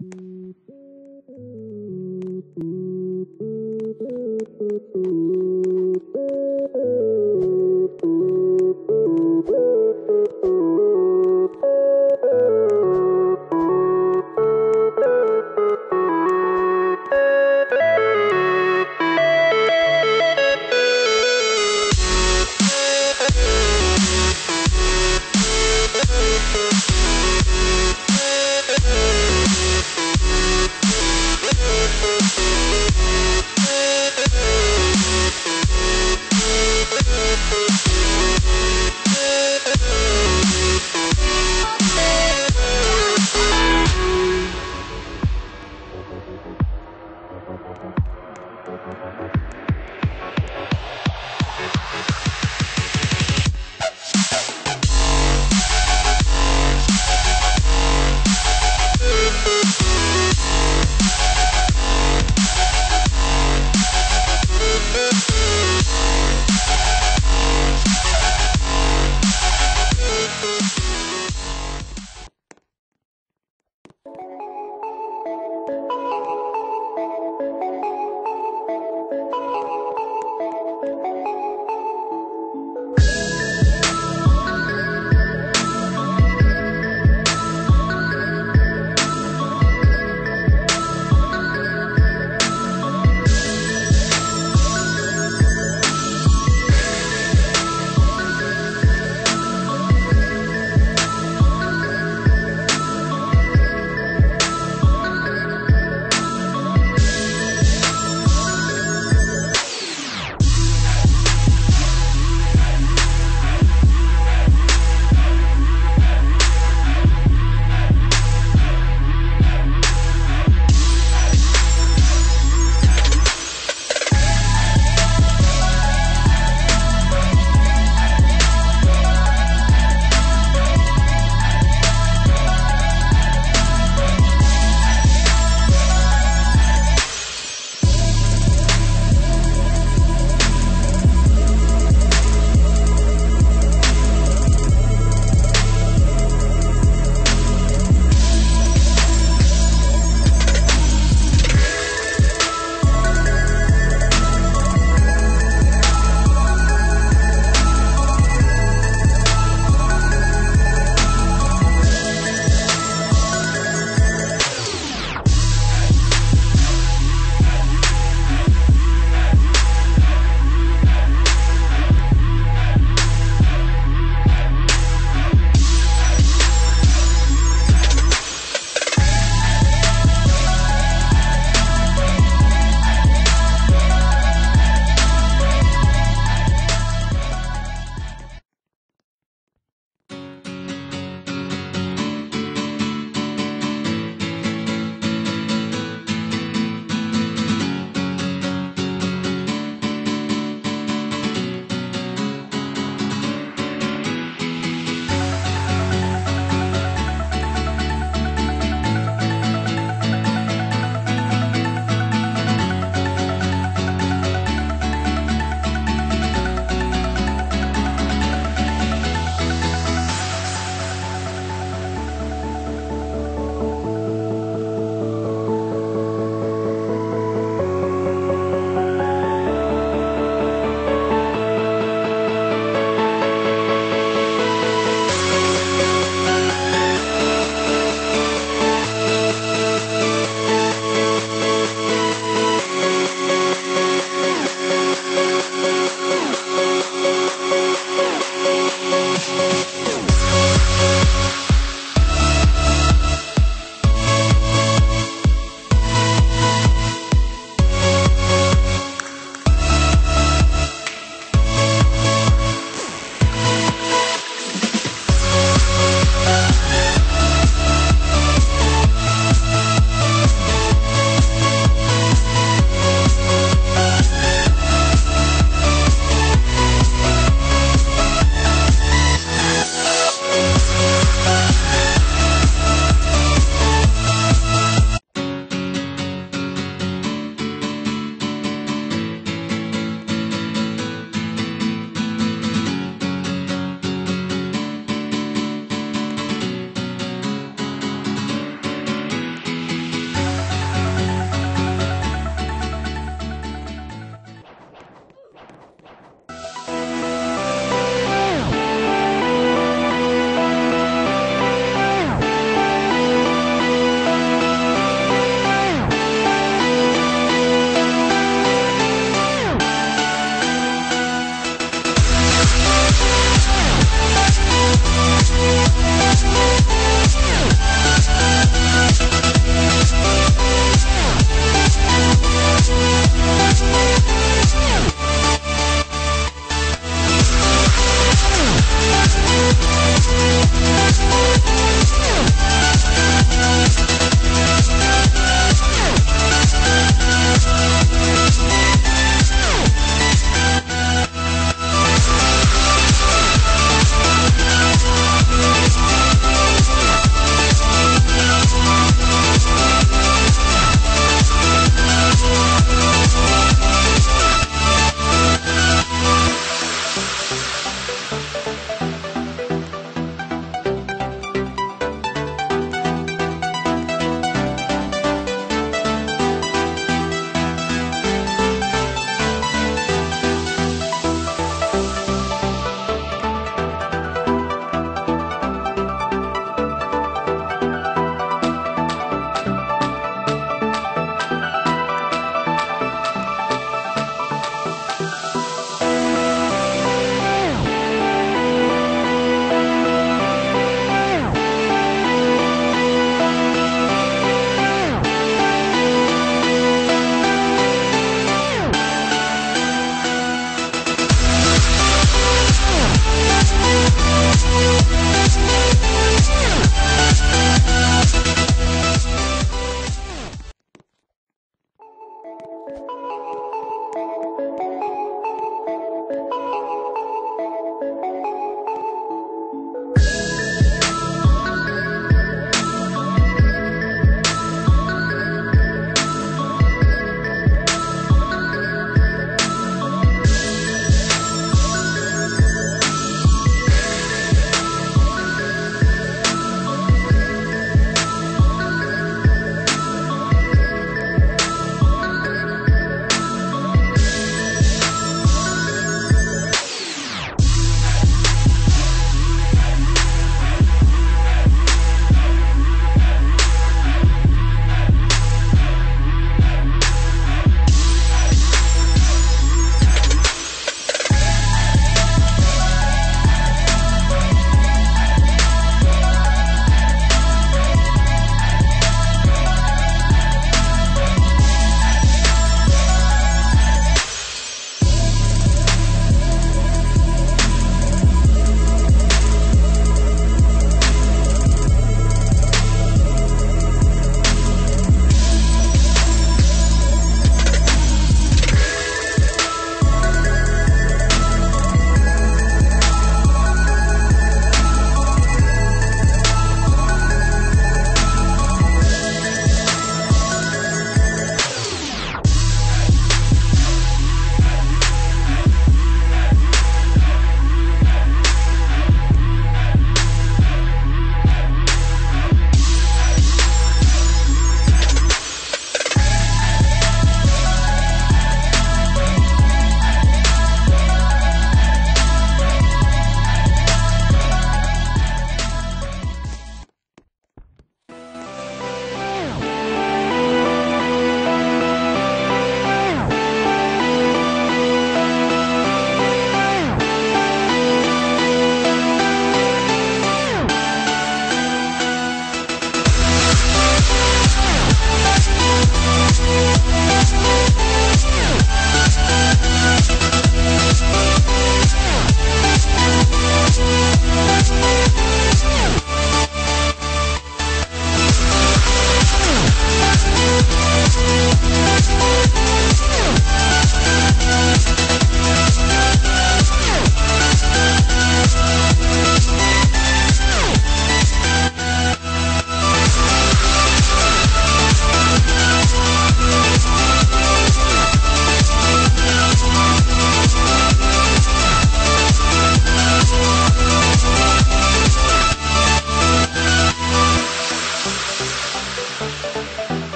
Thank you.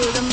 you the